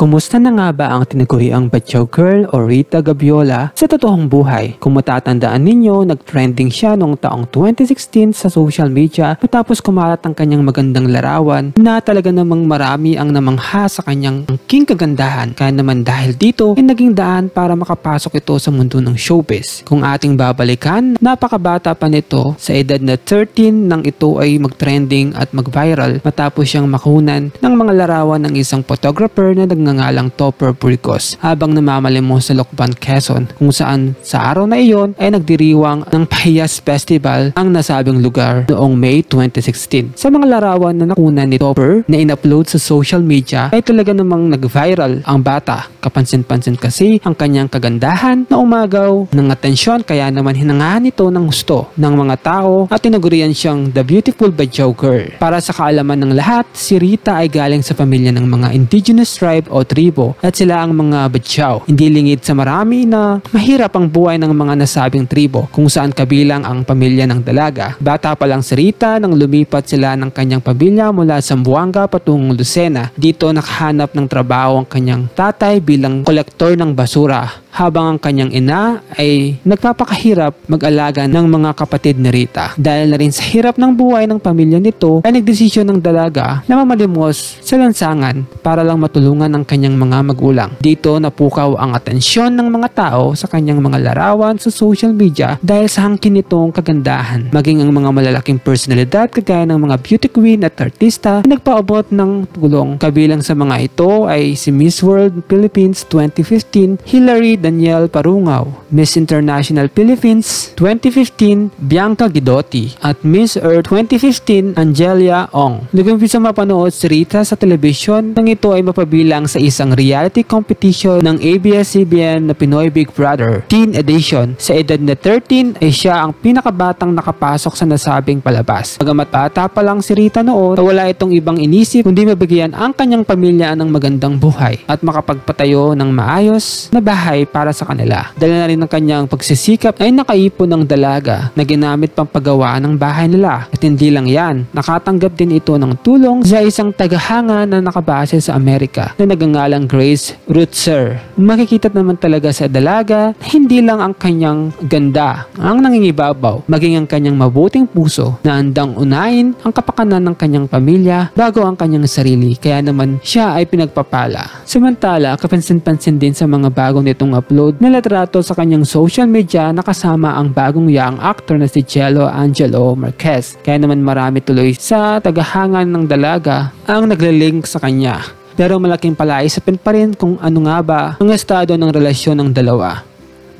Kumusta na nga ba ang tinaguriang Batyaw Girl o Rita Gabiola sa totoong buhay? Kung matatandaan ninyo, nag-trending siya noong taong 2016 sa social media matapos kumalat ang kanyang magandang larawan na talaga namang marami ang namangha sa kanyang king kagandahan. Kaya naman dahil dito ay naging daan para makapasok ito sa mundo ng showbiz. Kung ating babalikan, napakabata pa nito sa edad na 13 nang ito ay mag-trending at mag-viral matapos siyang makunan ng mga larawan ng isang photographer na nag nagngangalang Topper Burgos habang namamalimo sa Lokban, Quezon kung saan sa araw na iyon ay nagdiriwang ng Payas Festival ang nasabing lugar noong May 2016. Sa mga larawan na nakuna ni Topper na in-upload sa social media ay talaga namang nag-viral ang bata. Kapansin-pansin kasi ang kanyang kagandahan na umagaw ng atensyon kaya naman hinangahan ito ng gusto ng mga tao at tinagurian siyang The Beautiful Bajau Girl. Para sa kaalaman ng lahat, si Rita ay galing sa pamilya ng mga indigenous tribe o tribo at sila ang mga Batyaw. Hindi lingid sa marami na mahirap ang buhay ng mga nasabing tribo kung saan kabilang ang pamilya ng dalaga. Bata pa lang si Rita nang lumipat sila ng kanyang pamilya mula sa Buanga patungong Lucena. Dito nakahanap ng trabaho ang kanyang tatay bilang kolektor ng basura habang ang kanyang ina ay nagpapakahirap mag-alaga ng mga kapatid ni Rita. Dahil na rin sa hirap ng buhay ng pamilya nito ay nagdesisyon ng dalaga na mamalimos sa lansangan para lang matulungan ang kanyang mga magulang. Dito napukaw ang atensyon ng mga tao sa kanyang mga larawan sa social media dahil sa hangkin nitong kagandahan. Maging ang mga malalaking personalidad kagaya ng mga beauty queen at artista na nagpaabot ng tulong. Kabilang sa mga ito ay si Miss World Philippines 2015 Hillary Daniel Parungaw, Miss International Philippines 2015 Bianca Guidotti at Miss Earth 2015 Angelia Ong. Nag-umpisa mapanood si Rita sa telebisyon nang ito ay mapabilang sa isang reality competition ng ABS-CBN na Pinoy Big Brother Teen Edition. Sa edad na 13 ay siya ang pinakabatang nakapasok sa nasabing palabas. Pagamat bata pa lang si Rita noon, wala itong ibang inisip kundi mabigyan ang kanyang pamilya ng magandang buhay at makapagpatayo ng maayos na bahay para sa kanila. Dala na rin ng kanyang pagsisikap ay nakaipon ng dalaga na ginamit pang paggawa ng bahay nila. At hindi lang yan, nakatanggap din ito ng tulong sa isang tagahanga na nakabase sa Amerika na nagangalang Grace Rutzer. Makikita naman talaga sa dalaga hindi lang ang kanyang ganda ang nangingibabaw, maging ang kanyang mabuting puso na andang unahin ang kapakanan ng kanyang pamilya bago ang kanyang sarili kaya naman siya ay pinagpapala. Samantala, kapansin-pansin din sa mga bago nitong upload na litrato sa kanyang social media na kasama ang bagong young actor na si Jello Angelo Marquez. Kaya naman marami tuloy sa tagahangan ng dalaga ang nagle-link sa kanya. Pero malaking palaisipin pa rin kung ano nga ba ang estado ng relasyon ng dalawa.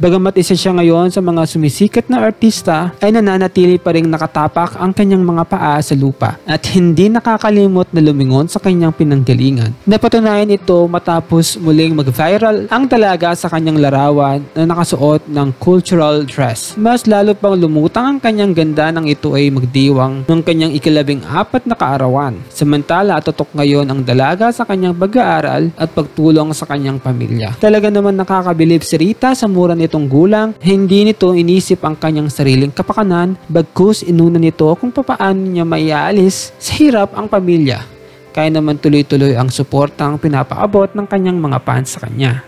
Bagamat isa siya ngayon sa mga sumisikat na artista, ay nananatili pa rin nakatapak ang kanyang mga paa sa lupa at hindi nakakalimot na lumingon sa kanyang pinanggalingan. Napatunayan ito matapos muling mag-viral ang talaga sa kanyang larawan na nakasuot ng cultural dress. Mas lalo pang lumutang ang kanyang ganda nang ito ay magdiwang ng kanyang ikalabing apat na kaarawan. Samantala, tutok ngayon ang dalaga sa kanyang pag-aaral at pagtulong sa kanyang pamilya. Talaga naman nakakabilib si Rita sa mura nito nitong gulang, hindi nito inisip ang kanyang sariling kapakanan, bagkus inuna nito kung papaano niya maiaalis sa hirap ang pamilya. Kaya naman tuloy-tuloy ang suportang pinapaabot ng kanyang mga fans sa kanya.